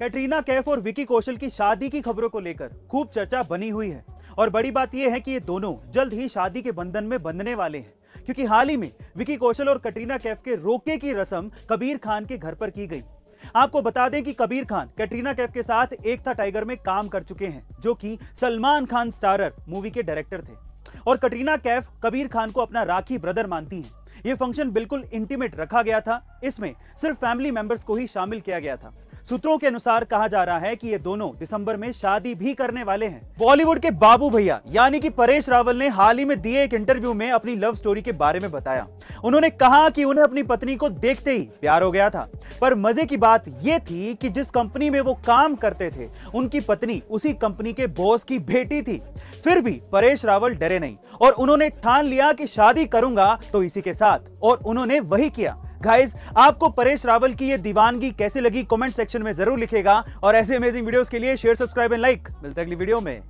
कैटरीना कैफ और विकी कौशल की शादी की खबरों को लेकर खूब चर्चा बनी हुई है। और बड़ी बात यह है कि ये दोनों जल्द ही शादी के बंधन में बंधने वाले हैं, क्योंकि हाल ही में विकी कौशल और कटरीना कैफ के रोके की रस्म कबीर खान के घर पर की गई। आपको बता दें कि कबीर खान कैटरीना कैफ के साथ एक था टाइगर में काम कर चुके हैं, जो कि सलमान खान स्टारर मूवी के डायरेक्टर थे। और कटरीना कैफ कबीर खान को अपना राखी ब्रदर मानती हैं। यह फ़ंक्शन बिल्कुल इंटीमेट रखा गया था, इसमें सिर्फ़ फैमिली मेंबर्स को ही शामिल किया गया था। सूत्रों के अनुसार कहा जा रहा है कि ये दोनों दिसंबर में शादी भी करने वाले हैं। बॉलीवुड के बाबू भैया, यानी कि परेश रावल ने हाल ही में दिए एक इंटरव्यू में अपनी लव स्टोरी के बारे में बताया। उन्होंने कहा कि उन्हें अपनी पत्नी को देखते ही प्यार हो गया था। पर मज़े की बात यह थी कि जिस कंपनी में वो काम करते थे, उनकी पत्नी उसी कंपनी के बॉस की बेटी थी। फिर भी परेश रावल डरे नहीं और उन्होंने ठान लिया कि शादी करूँगा तो इसी के साथ, और उन्होंने वही किया। गाइज़ आपको परेश रावल की ये दीवानगी कैसे लगी? कमेंट सेक्शन में ज़रूर लिखेगा। और ऐसे अमेजिंग वीडियोस के लिए शेयर सब्सक्राइब एंड लाइक मिलते अगली वीडियो में।